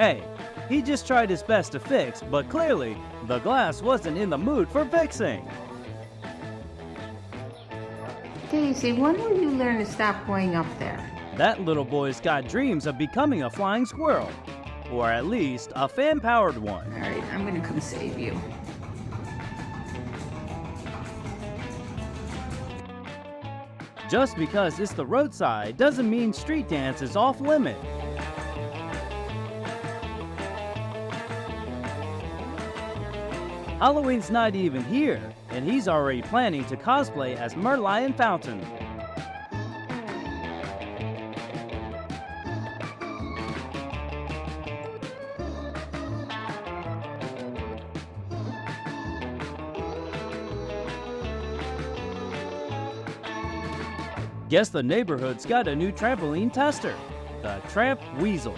Hey, he just tried his best to fix, but clearly, the glass wasn't in the mood for fixing. Daisy, when will you learn to stop going up there? That little boy's got dreams of becoming a flying squirrel. Or at least a fan powered one. All right, I'm gonna come save you. Just because it's the roadside doesn't mean street dance is off limit. Halloween's not even here, and he's already planning to cosplay as Merlion Fountain. Guess the neighborhood's got a new trampoline tester, the Tramp Weasel.